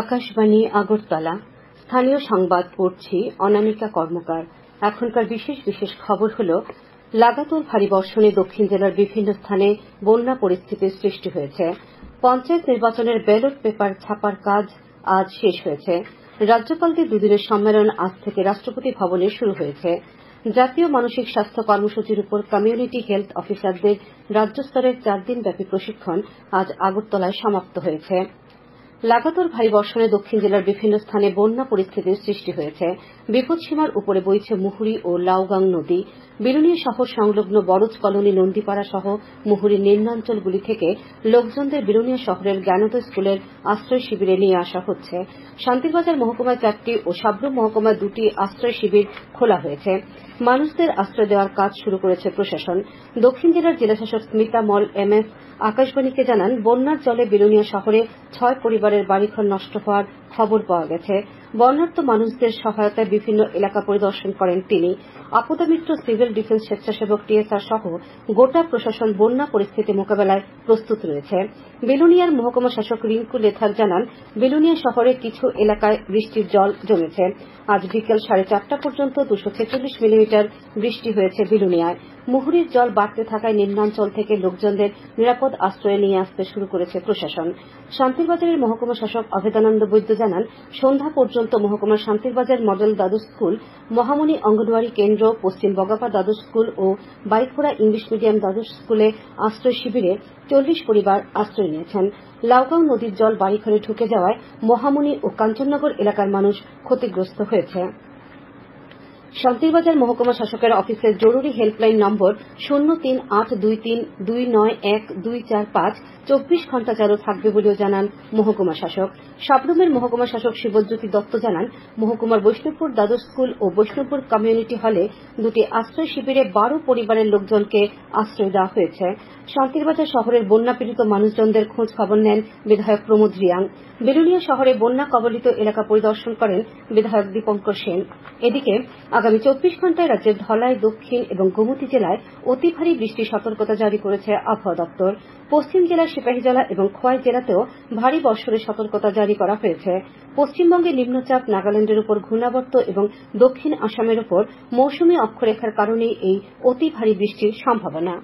আকাশবাণী, আগরতলা। স্থানীয় সংবাদ পড়ছি, অনামিকা কর্মকার। এখনকার বিশেষ বিশেষ খবর হল, লাগাতার ভারী বর্ষণে দক্ষিণ জেলার বিভিন্ন স্থানে বন্যা পরিস্থিতির সৃষ্টি হয়েছে। পঞ্চায়েত নির্বাচনের ব্যালট পেপার ছাপার কাজ আজ শেষ হয়েছে। রাজ্যপালদের দুদিনের সম্মেলন আজ থেকে রাষ্ট্রপতি ভবনে শুরু হয়েছে। জাতীয় মানসিক স্বাস্থ্য কর্মসূচির উপর কমিউনিটি হেলথ অফিসারদের রাজ্যস্তরের চারদিনব্যাপী প্রশিক্ষণ আজ আগরতলায় সমাপ্ত হয়েছে। লাগাতার ভারী বর্ষণে দক্ষিণ জেলার বিভিন্ন স্থানে বন্যা পরিস্থিতির সৃষ্টি হয়েছে। বিপদসীমার উপরে বইছে মুহুরী ও লাউগাং নদী। বিলোনিয়া শহর সংলগ্ন বরজ কলোনি নন্দীপাড়া সহ মুহুরীর নিম্নাঞ্চলগুলি থেকে লোকজনদের বিলোনিয়া শহরের জ্ঞানোদয় স্কুলের আশ্রয় শিবিরে নিয়ে আসা হচ্ছে। শান্তিরবাজার মহকুমায় চারটি ও সাব্রুম মহকুমায় দুটি আশ্রয় শিবির খোলা হয়েছে। মানুষদের আশ্রয় দেওয়ার কাজ শুরু করেছে প্রশাসন। দক্ষিণ জেলার জেলাশাসক স্মিতা মল এম এস আকাশবাণীকে জানান, বন্যার জলে বিলোনিয়া শহরে ছয় পরিবারের বাড়িঘর নষ্ট হওয়ার খবর পাওয়া গেছে। বন্যার্ত মানুষদের সহায়তায় বিভিন্ন এলাকা পরিদর্শন করেন তিনি। আপদামিত্র সিভিল ডিফেন্স স্বেচ্ছাসেবক টিএসআর সহ গোটা প্রশাসন বন্যা পরিস্থিতি মোকাবেলায় প্রস্তুত রয়েছে। বিলোনিয়ার মহকুমা শাসক রিঙ্কু লেথার জানান, বিলোনিয়া শহরে কিছু এলাকায় বৃষ্টির জল জমেছে। আজ বিকেল সাড়ে চারটা পর্যন্ত দুশো ছেচল্লিশ মিলিমিটার বৃষ্টি হয়েছে বিলোনিয়ায়। মুহুরীর জল বাড়তে থাকায় নিম্নাঞ্চল থেকে লোকজনদের নিরাপদ আশ্রয়ে নিয়ে আসতে শুরু করেছে প্রশাসন। শান্তিরবাজারের মহকুমা শাসক অভেদানন্দ বৈদ্য জানান, সন্ধ্যা পর্যন্ত মহকুমার শান্তিরবাজার মডেল দ্বাদশ স্কুল, মহামণি অঙ্গনওয়াড়ি কেন্দ্র, পশ্চিম বগাপা দ্বাদশ স্কুল ও বাইখোড়া ইংলিশ মিডিয়াম দ্বাদশ স্কুলে আশ্রয় শিবিরে চল্লিশ পরিবার আশ্রয় নিয়েছেন। লাউগাঁও নদীর জল বাড়িঘরে ঢুকে যাওয়ায় মহামণি ও কাঞ্চননগর এলাকার মানুষ ক্ষতিগ্রস্ত হয়েছে। শান্তিরবাজার মহকুমা শাসকের অফিসের জরুরি হেল্পলাইন নম্বর শূন্য তিন আট দুই তিন দুই নয় এক দুই চার পাঁচ, চব্বিশ ঘণ্টা চালু থাকবে বলেও জানান মহকুমা শাসক। সাবরুমের মহকুমা শাসক শিবজ্যোতি দত্ত জানান, মহকুমার বৈষ্ণবপুর দ্বাদশ স্কুল ও বৈষ্ণবপুর কমিউনিটি হলে দুটি আশ্রয় শিবিরে বারো পরিবারের লোকজনকে আশ্রয় দেওয়া হয়েছে। শান্তিরবাজার শহরের বন্যাপীড়িত মানুষজনদের খোঁজ খবর নেন বিধায়ক প্রমোদ রিয়াং। বেলুনিয়া শহরে বন্যা কবলিত এলাকা পরিদর্শন করেন বিধায়ক দীপঙ্কর সেন। এদিকে আগামী চব্বিশ ঘণ্টায় রাজ্যের ধলাই, দক্ষিণ এবং গোমতী জেলায় অতি ভারী বৃষ্টির সতর্কতা জারি করেছে আবহাওয়া দপ্তর। পশ্চিম জেলার সিপাহীজলা এবং খোয়াই জেলাতেও ভারী বর্ষণের সতর্কতা জারি করা হয়েছে। পশ্চিমবঙ্গে নিম্নচাপ নাগাল্যান্ডের উপর ঘূর্ণাবর্ত এবং দক্ষিণ আসামের উপর মৌসুমী অক্ষরেখার কারণে এই অতি ভারী বৃষ্টির সম্ভাবনা।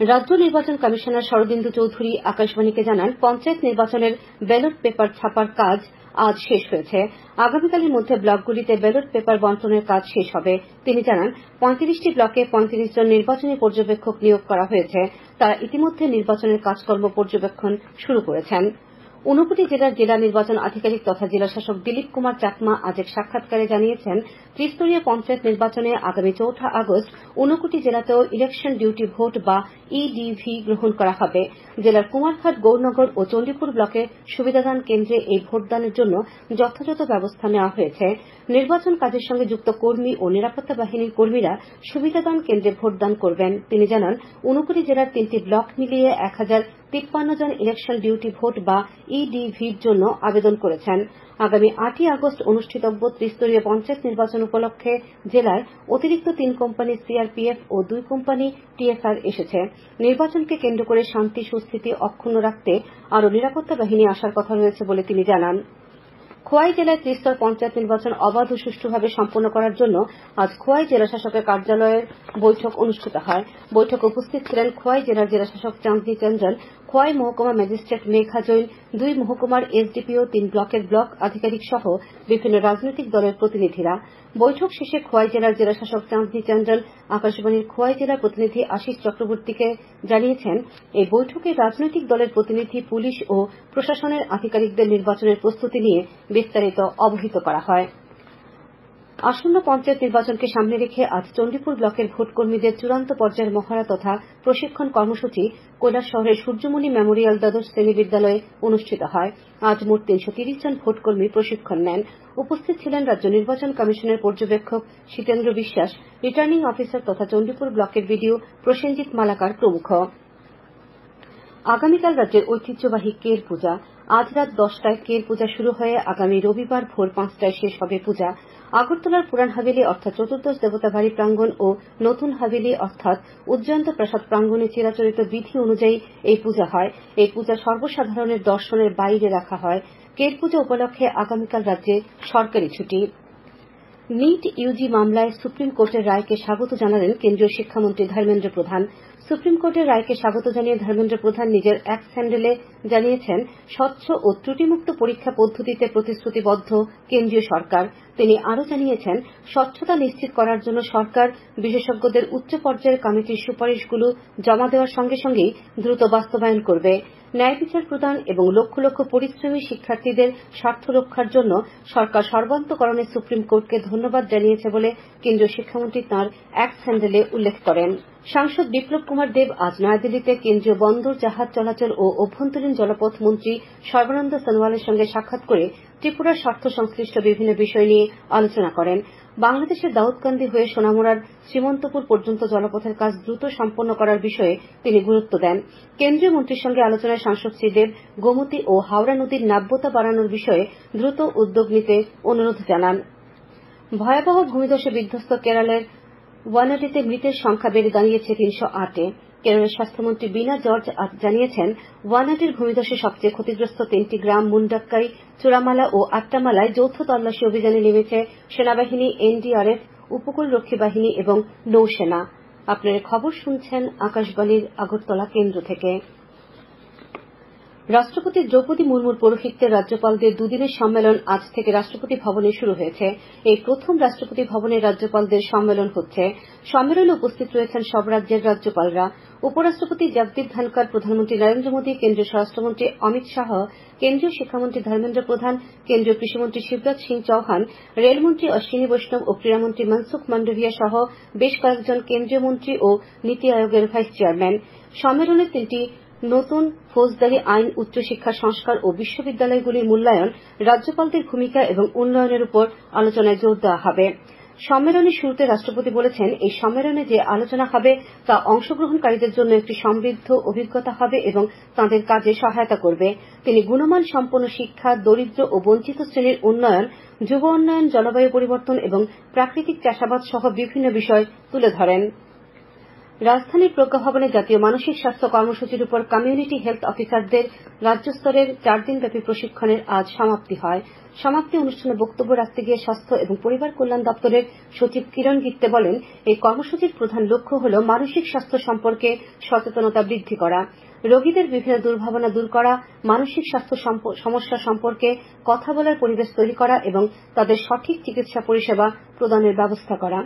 রাজ্য নির্বাচন কমিশনার শরদিন্দু চৌধুরী আকাশবাণীকে জানান, পঞ্চায়েত নির্বাচনের ব্যালট পেপার ছাপার কাজ আজ শেষ হয়েছে। আগামীকালের মধ্যে ব্লকগুলিতে ব্যালট পেপার বন্টনের কাজ শেষ হবে। তিনি জানান, পঁয়ত্রিশটি ব্লকে পঁয়ত্রিশ জন নির্বাচনী পর্যবেক্ষক নিয়োগ করা হয়েছে। তারা ইতিমধ্যে নির্বাচনের কাজকর্ম পর্যবেক্ষণ শুরু করেছেন। ঊনকোটি জেলার জেলা নির্বাচন আধিকারিক তথা জেলাশাসক দিলীপ কুমার চাকমা আজ এক সাক্ষাৎকারে জানিয়েছেন, ত্রিস্তরীয় পঞ্চায়েত নির্বাচনে আগামী চৌঠা আগস্ট ঊনকোটি জেলাতেও ইলেকশন ডিউটি ভোট বা ইডিভি গ্রহণ করা হবে। জেলার কুমারঘাট, গৌরনগর ও চণ্ডীপুর ব্লকে সুবিধাদান কেন্দ্রে এই ভোটদানের জন্য যথাযথ ব্যবস্থা নেওয়া হয়েছে। নির্বাচন কাজের সঙ্গে যুক্ত কর্মী ও নিরাপত্তা বাহিনীর কর্মীরা সুবিধাদান কেন্দ্রে ভোটদান করবেন। তিনি জানান, ঊনকোটি জেলার তিনটি ব্লক মিলিয়ে এক হাজার তিপ্পান্ন জন ইলেকশন ডিউটি ভোট বা ইডিভির জন্য আবেদন করেছেন। আগামী আটই আগস্ট অনুষ্ঠিতব্য ত্রিস্তরীয় পঞ্চায়েত নির্বাচন উপলক্ষে জেলায় অতিরিক্ত তিন কোম্পানি সিআরপিএফ ও দুই কোম্পানি টিএসআর এসেছে। নির্বাচনকে কেন্দ্র করে শান্তি, সুস্থিতি অক্ষুণ্ণ রাখতে আরও নিরাপত্তা বাহিনী আসার কথা রয়েছে বলে তিনি জানান। খোয়াই জেলায় ত্রিস্তর পঞ্চায়েত নির্বাচন অবাধ ও সুষ্ঠুভাবে সম্পন্ন করার জন্য আজ খোয়াই জেলাশাসকের কার্যালয়ের বৈঠক অনুষ্ঠিত হয়। বৈঠকে উপস্থিত ছিলেন খোয়াই জেলার জেলাশাসক চাঁদনী চঞ্চল খোয়াই মহকুমা ম্যাজিস্ট্রেট মেঘা জৈন, দুই মহকুমার এসডিপিও, তিন ব্লকের ব্লক আধিকারিক সহ বিভিন্ন রাজনৈতিক দলের প্রতিনিধিরা। বৈঠক শেষে খোয়াই জেলার জেলাশাসক চাঁদনী চঞ্চল আকাশবাণীর খোয়াই জেলার প্রতিনিধি আশিস চক্রবর্তীকে জানিয়েছেন, এই বৈঠকে রাজনৈতিক দলের প্রতিনিধি, পুলিশ ও প্রশাসনের আধিকারিকদের নির্বাচনের প্রস্তুতি নিয়ে বিস্তারিত অবহিত করা হয়। আসন্ন পঞ্চায়েত নির্বাচনকে সামনে রেখে আজ চণ্ডীপুর ব্লকের ভোটকর্মীদের চূড়ান্ত পর্যায়ের মহড়া তথা প্রশিক্ষণ কর্মসূচি কৈলাসহরের সূর্যমণি মেমোরিয়াল দ্বাদশ শ্রেণি বিদ্যালয়ে অনুষ্ঠিত হয়। আজ মোট তিনশো তিরিশ জন ভোটকর্মী প্রশিক্ষণ নেন। উপস্থিত ছিলেন রাজ্য নির্বাচন কমিশনের পর্যবেক্ষক শীতেন্দ্র বিশ্বাস, রিটার্নিং অফিসার তথা চণ্ডীপুর ব্লকের বিডিও প্রসেনজিৎ মালাকার প্রমুখ। আগামীকাল রাজ্যের ঐতিহ্যবাহী কের পূজা। আজ রাত দশটায় কের পূজা শুরু হয়ে আগামী রবিবার ভোর পাঁচটায় শেষ হবে পূজা। আগরতলার পুরান হাভেলি অর্থাৎ চতুর্দশ দেবতা বাড়ি প্রাঙ্গণ ও নতুন হাভেলি অর্থাৎ উজ্জয়ন্ত প্রাসাদ প্রাঙ্গণে চিরাচরিত বিধি অনুযায়ী এই পূজা হয়। এই পূজা সর্বসাধারণের দর্শনের বাইরে রাখা হয়। কের পুজো উপলক্ষে আগামীকাল রাজ্যে সরকারি ছুটি। নিট ইউজি মামলায় সুপ্রিম কোর্টের রায়কে স্বাগত জানালেন কেন্দ্রীয় শিক্ষামন্ত্রী ধর্মেন্দ্র প্রধান। সুপ্রিম কোর্টের রায়কে স্বাগত জানিয়ে ধর্মেন্দ্র প্রধান নিজের এক স্যান্ডেলে জানিয়েছেন, স্বচ্ছ ও ত্রুটিমুক্ত পরীক্ষা পদ্ধতিতে প্রতিশ্রুতিবদ্ধ কেন্দ্রীয় সরকার। তিনি আরও জানিয়েছেন, স্বচ্ছতা নিশ্চিত করার জন্য সরকার, বিশেষজ্ঞদের উচ্চ পর্যায়ের কমিটির সুপারিশগুলো জমা দেওয়ার সঙ্গে সঙ্গেই দ্রুত বাস্তবায়ন করবে। ন্যায় বিচার প্রদান এবং লক্ষ লক্ষ পরিশ্রমী শিক্ষার্থীদের স্বার্থ রক্ষার জন্য সরকার সর্বান্তকরণে সুপ্রিম কোর্টকে ধন্যবাদ জানিয়েছে বলে কেন্দ্রীয় শিক্ষামন্ত্রী তাঁর এক্স হ্যান্ডেলে উল্লেখ করেন। সাংসদ বিপ্লব কুমার দেব আজ নয়াদিল্লিতে কেন্দ্রীয় বন্দর, জাহাজ চলাচল ও অভ্যন্তরীণ জলপথ মন্ত্রী সর্বানন্দ সোনোয়ালের সঙ্গে সাক্ষাৎ করে ত্রিপুরার স্বার্থ সংশ্লিষ্ট বিভিন্ন বিষয় নিয়ে আলোচনা করেন। বাংলাদেশের দাউদকান্দি হয়ে সোনামুড়ার শ্রীমন্তপুর পর্যন্ত জলপথের কাজ দ্রুত সম্পন্ন করার বিষয়ে তিনি গুরুত্ব দেন। কেন্দ্রীয় মন্ত্রীর সঙ্গে আলোচনায় সাংসদ শ্রী দেব গোমতী ও হাওড়া নদীর নাব্যতা বাড়ানোর বিষয়ে দ্রুত উদ্যোগ নিতে অনুরোধ জানান। ভয়াবহ ভূমিধসে বিধ্বস্ত কেরালের ওয়ানাডিতে মৃতের সংখ্যা বেড়ে দাঁড়িয়েছে তিনশো আটে। কেরলের স্বাস্থ্যমন্ত্রী বিনা জর্জ আজ জানিয়েছেন, ওয়ানাটের ভূমিধসে সবচেয়ে ক্ষতিগ্রস্ত তিনটি গ্রাম মুন্ডাক্কাই, চূড়ামালা ও আট্টামালায় যৌথ তল্লাশি অভিযানে নেমেছে সেনাবাহিনী, এনডিআরএফ উপকূলরক্ষী বাহিনী এবং নৌসেনা আপনারা খবর শুনছেন আকাশবাণীর আগরতলা কেন্দ্র থেকে রাষ্ট্রপতি দ্রৌপদী মুর্মুর পৌরোহিত্যে রাজ্যপালদের দুদিনের সম্মেলন আজ থেকে রাষ্ট্রপতি ভবনে শুরু হয়েছে। এই প্রথম রাষ্ট্রপতি ভবনে রাজ্যপালদের সম্মেলন হচ্ছে। সম্মেলনে উপস্থিত রয়েছেন সব রাজ্যের রাজ্যপালরা। উপরাষ্ট্রপতি জগদীপ ধনকর প্রধানমন্ত্রী নরেন্দ্র মোদী, কেন্দ্রীয় স্বরাষ্ট্রমন্ত্রী অমিত শাহ, কেন্দ্রীয় শিক্ষামন্ত্রী ধর্মেন্দ্র প্রধান, কেন্দ্রীয় কৃষিমন্ত্রী শিবরাজ সিং চৌহান, রেলমন্ত্রী অশ্বিনী বৈষ্ণব ও ক্রীড়ামন্ত্রী মনসুখ মান্ডভিয়া সহ বেশ কয়েকজন কেন্দ্রীয় মন্ত্রী ও নীতি আয়োগের ভাইস চেয়ারম্যান। সম্মেলনে তিনটি নতুন ফৌজদারি আইন, উচ্চশিক্ষা, সংস্কার ও বিশ্ববিদ্যালয়গুলির মূল্যায়ন রাজ্যপালদের ভূমিকা এবং উন্নয়নের উপর আলোচনায় জোর দেওয়া হবে। সম্মেলনের শুরুতে রাষ্ট্রপতি বলেছেন, এই সম্মেলনে যে আলোচনা হবে তা অংশগ্রহণকারীদের জন্য একটি সমৃদ্ধ অভিজ্ঞতা হবে এবং তাঁদের কাজে সহায়তা করবে। তিনি গুণমান সম্পন্ন শিক্ষা, দরিদ্র ও বঞ্চিত শ্রেণির উন্নয়ন, যুব উন্নয়ন, জলবায়ু পরিবর্তন এবং প্রাকৃতিক চাষাবাদ সহ বিভিন্ন বিষয় তুলে ধরেন। রাজধানীর প্রজ্ঞাভবনে জাতীয় মানসিক স্বাস্থ্য কর্মসূচির উপর কমিউনিটি হেলথ অফিসারদের রাজ্যস্তরের চারদিনব্যাপী প্রশিক্ষণের আজ সমাপ্তি হয়। সমাপ্তি অনুষ্ঠানে বক্তব্য রাখতে গিয়ে স্বাস্থ্য এবং পরিবার কল্যাণ দপ্তরের সচিব কিরণ গিত্তে বলেন, এই কর্মসূচির প্রধান লক্ষ্য হল মানসিক স্বাস্থ্য সম্পর্কে সচেতনতা বৃদ্ধি করা। রোগীদের বিভিন্ন দুর্ভাবনা দূর করা, মানসিক স্বাস্থ্য সমস্যা সম্পর্কে কথা বলার পরিবেশ তৈরি করা এবং তাদের সঠিক চিকিৎসা পরিষেবা প্রদানের ব্যবস্থা করা।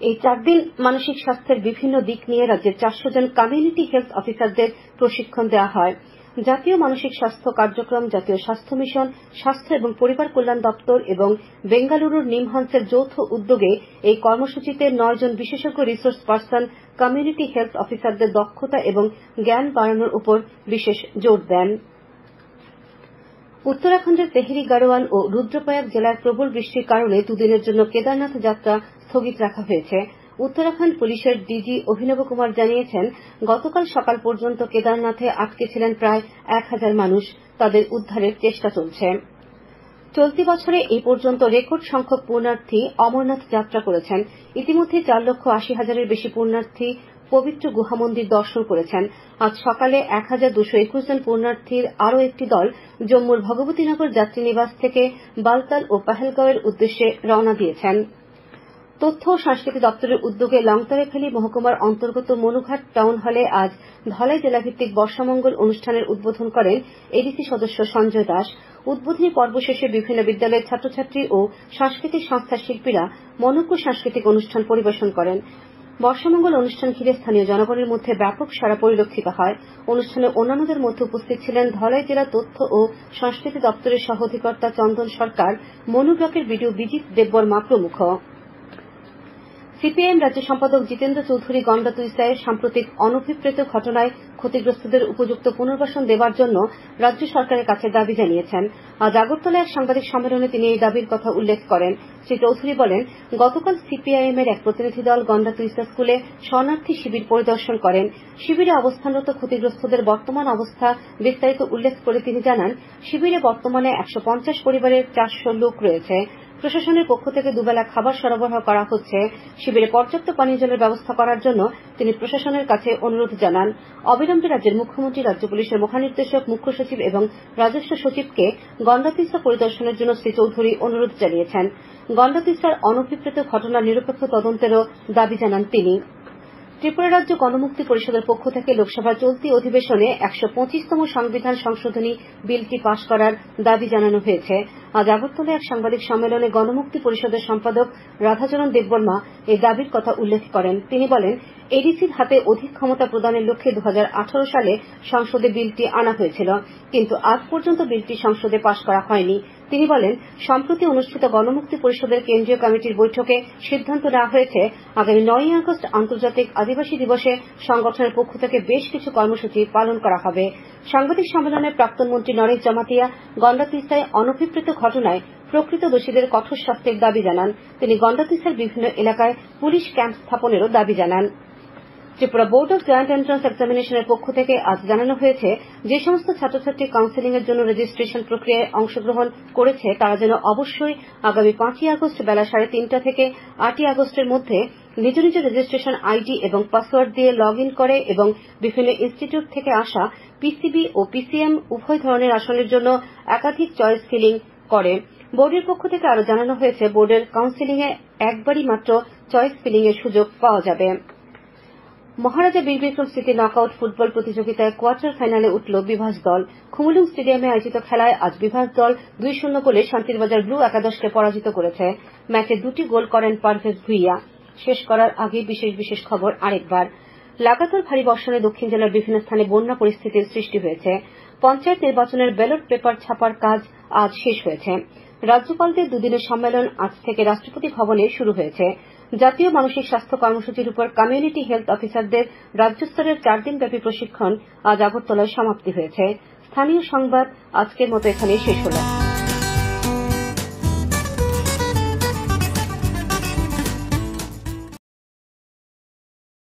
এই চারদিন মানসিক স্বাস্থ্যের বিভিন্ন দিক নিয়ে রাজ্যের চারশো জন কমিউনিটি হেলথ অফিসারদের প্রশিক্ষণ দেওয়া হয়। জাতীয় মানসিক স্বাস্থ্য কার্যক্রম, জাতীয় স্বাস্থ্য মিশন, স্বাস্থ্য এবং পরিবার কল্যাণ দপ্তর এবং বেঙ্গালুরুর নিমহান্সের যৌথ উদ্যোগে এই কর্মসূচিতে নয় জন বিশেষজ্ঞ রিসোর্স পার্সন কমিউনিটি হেলথ অফিসারদের দক্ষতা এবং জ্ঞান বাড়ানোর উপর বিশেষ জোর দেন। উত্তরাখণ্ডের তেহরি গাড়োয়াল ও রুদ্রপ্রয়াগ জেলায় প্রবল বৃষ্টির কারণে দুদিনের জন্য কেদারনাথ যাত্রা স্থগিত রাখা হয়েছে। উত্তরাখণ্ড পুলিশের ডিজি অভিনব কুমার জানিয়েছেন, গতকাল সকাল পর্যন্ত কেদারনাথে আটকে ছিলেন প্রায় এক হাজার মানুষ। তাদের উদ্ধারের চেষ্টা চলছে। চলতি বছরে এই পর্যন্ত রেকর্ড সংখ্যক পুণ্যার্থী অমরনাথ যাত্রা করেছেন। ইতিমধ্যে চার লক্ষ আশি হাজারের বেশি পুণ্যার্থী পবিত্র গুহামন্দির দর্শন করেছেন। আজ সকালে এক হাজার দুশো একুশ জন পুণ্যার্থীর আরও একটি দল জম্মুর ভগবতীনগর যাত্রী নিবাস থেকে বালতাল ও পাহেলগাঁওয়ের উদ্দেশ্যে রওনা দিয়েছেন। তথ্য ও সংস্কৃতি দপ্তরের উদ্যোগে লংতরেখালী মহকুমার অন্তর্গত মনুঘাট টাউন হলে আজ ধলাই জেলাভিত্তিক বর্ষামঙ্গল অনুষ্ঠানের উদ্বোধন করেন এডিসি সদস্য সঞ্জয় দাস। উদ্বোধনী পর্ব শেষে বিভিন্ন বিদ্যালয়ের ছাত্রছাত্রী ও সাংস্কৃতিক সংস্থার শিল্পীরা মনোজ্ঞ সাংস্কৃতিক অনুষ্ঠান পরিবেশন করেন। বর্ষামঙ্গল অনুষ্ঠান ঘিরে স্থানীয় জনগণের মধ্যে ব্যাপক সারা পরিলক্ষিত হয়। অনুষ্ঠানে অন্যান্যদের মধ্যে উপস্থিত ছিলেন ধলাই জেলা তথ্য ও সংস্কৃতি দপ্তরের সহ অধিকর্তা চন্দন সরকার, মনু ব্লকের বিডিও বিজিত দেববর্মা প্রমুখ। সিপিআইএম রাজ্য সম্পাদক জিতেন্দ্র চৌধুরী গন্ডা তুইসাইয়ের সাম্প্রতিক অনভিপ্রেত ঘটনায় ক্ষতিগ্রস্তদের উপযুক্ত পুনর্বাসন দেওয়ার জন্য রাজ্য সরকারের কাছে দাবি জানিয়েছেন। আজ আগরতলায় এক সাংবাদিক সম্মেলনে তিনি এই দাবির কথা উল্লেখ করেন। শ্রী চৌধুরী বলেন, গতকাল সিপিআইএম এর এক প্রতিনিধি দল গন্ডা তুইসা স্কুলে শরণার্থী শিবির পরিদর্শন করেন। শিবিরে অবস্থানরত ক্ষতিগ্রস্তদের বর্তমান অবস্থা বিস্তারিত উল্লেখ করে তিনি জানান, শিবিরে বর্তমানে একশো পঞ্চাশ পরিবারের চারশো লোক রয়েছে। প্রশাসনের পক্ষ থেকে দুবেলা খাবার সরবরাহ করা হচ্ছে। শিবিরে পর্যাপ্ত পানীয় জলের ব্যবস্থা করার জন্য তিনি প্রশাসনের কাছে অনুরোধ জানান। অবিলম্বে রাজ্যের মুখ্যমন্ত্রী, রাজ্য পুলিশের মহানির্দেশক, মুখ্য সচিব এবং রাজস্ব সচিবকে গন্ডা তিস্তা পরিদর্শনের জন্য শ্রী চৌধুরী অনুরোধ জানিয়েছেন। গন্ডা তিস্তার অনভিপ্রেত ঘটনার নিরপেক্ষ তদন্তেরও দাবি জানান তিনি। ত্রিপুরা রাজ্য গণমুক্তি পরিষদের পক্ষ থেকে লোকসভার চলতি অধিবেশনে একশো পঁচিশতম সংবিধান সংশোধনী বিলটি পাশ করার দাবি জানানো হয়েছে। আজ আগরতলায় এক সাংবাদিক সম্মেলনে গণমুক্তি পরিষদের সম্পাদক রাধাচরণ দেববর্মা এই দাবির কথা উল্লেখ করেন। তিনি বলেন, এডিসির হাতে অধিক ক্ষমতা প্রদানের লক্ষ্যে দু হাজার আঠারো সালে সংসদে বিলটি আনা হয়েছিল, কিন্তু আজ পর্যন্ত বিলটি সংসদে পাশ করা হয়নি। তিনি বলেন, সম্প্রতি অনুষ্ঠিত গণমুক্তি পরিষদের কেন্দ্রীয় কমিটির বৈঠকে সিদ্ধান্ত নেওয়া হয়েছে, আগামী নয়ই আগস্ট আন্তর্জাতিক আদিবাসী দিবসে সংগঠনের পক্ষ থেকে বেশ কিছু কর্মসূচি পালন করা হবে। সাংবাদিক সম্মেলনে প্রাক্তন মন্ত্রী নরেশ জমাতিয়া গন্ডা তিস্তায় অনভিপ্রেত ঘটনায় প্রকৃত দোষীদের কঠোর শাস্তির দাবি জানান তিনি গন্ডা তিস্তার বিভিন্ন এলাকায় পুলিশ ক্যাম্প স্থাপনেরও দাবি জানান। Tripura board of joint entrance এক্সামিনেশনের পক্ষ থেকে আজ জানানো হয়েছে, যে সমস্ত ছাত্রছাত্রী কাউন্সেলিং এর জন্য রেজিস্ট্রেশন প্রক্রিয়ায় অংশগ্রহণ করেছে, তারা যেন অবশ্যই আগামী পাঁচই আগস্ট বেলা সাড়ে তিনটা থেকে আটই আগস্টের মধ্যে নিজ নিজ রেজিস্ট্রেশন আইডি এবং পাসওয়ার্ড দিয়ে লগ ইন করে এবং বিভিন্ন ইনস্টিটিউট থেকে আসা পিসিবি ও পিসিএম উভয় ধরনের আসনের জন্য একাধিক চয়েস ফিলিং করে। বোর্ডের পক্ষ থেকে আরও জানানো হয়েছে, বোর্ডের কাউন্সেলিং এ একবারই মাত্র চয়েস ফিলিং এর সুযোগ পাওয়া যাবে। মহারাজা বীর বিক্রম স্মৃতি নকআউট ফুটবল প্রতিযোগিতায় কোয়ার্টার ফাইনালে উঠল বিভাস দল। খুমুলুং স্টেডিয়ামে আয়োজিত খেলায় আজ বিভাস দল দুই শূন্য গোলে শান্তিরবাজার ব্লু একাদশকে পরাজিত করেছে। ম্যাচে দুটি গোল করেন পারভেজ ভুইয়া। শেষ করার আগে বিশেষ বিশেষ খবর আরেকবার। লাগাতার ভারী বর্ষণে দক্ষিণ জেলার বিভিন্ন স্থানে বন্যা পরিস্থিতির সৃষ্টি হয়েছে। পঞ্চায়েত নির্বাচনের ব্যালট পেপার ছাপার কাজ আজ শেষ হয়েছে। রাজ্যপালদের দুদিনের সম্মেলন আজ থেকে রাষ্ট্রপতি ভবনে শুরু হয়েছে। জাতীয় মানসিক স্বাস্থ্য কর্মসূচির উপর কমিউনিটি হেলথ অফিসারদের রাজ্যস্তরের চার চারদিনব্যাপী প্রশিক্ষণ আজ আগরতলায় সমাপ্তি হয়েছে। স্থানীয় সংবাদ আজকের মতো এখানে শেষ হলো।